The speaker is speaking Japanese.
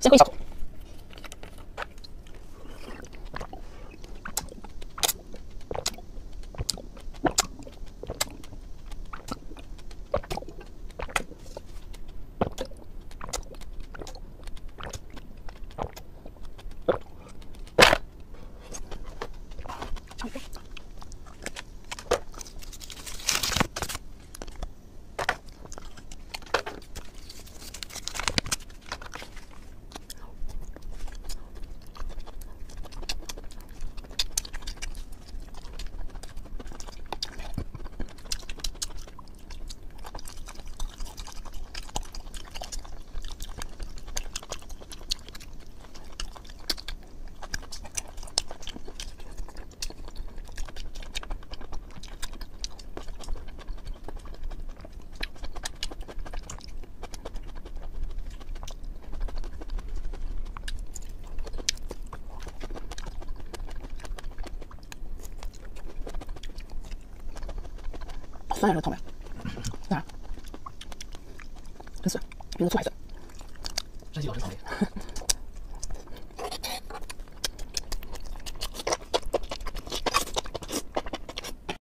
先喝一小口。酸还是臭呀？酸，真酸，比那醋还酸。山西老师草莓。